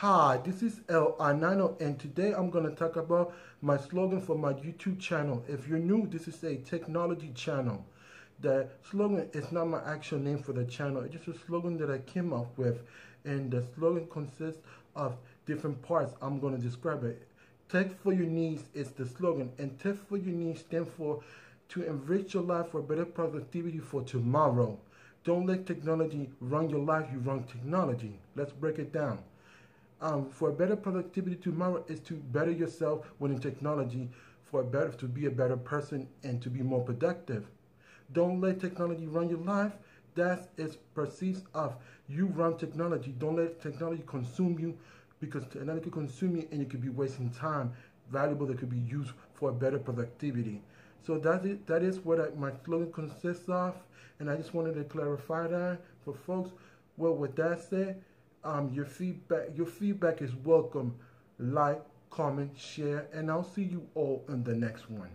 Hi, this is LRnano, and today I'm going to talk about my slogan for my YouTube channel. If you're new, this is a technology channel. The slogan is not my actual name for the channel, it's just a slogan that I came up with, and the slogan consists of different parts. I'm going to describe it. Tech for your needs is the slogan, and Tech for your needs stand for to enrich your life for better productivity for tomorrow. Don't let technology run your life, you run technology. Let's break it down um, for better productivity tomorrow is to better yourself within technology for a better to be a better person and to be more productive. Don't let technology run your life. That is perceived of you run technology. Don't let technology consume you because technology could consume you and you could be wasting time valuable that could be used for better productivity. So that is, that is what I, my slogan consists of, and I just wanted to clarify that for folks. Well, with that said, um, your feedback your feedback is welcome. Like comment share and i'll see you all in the next one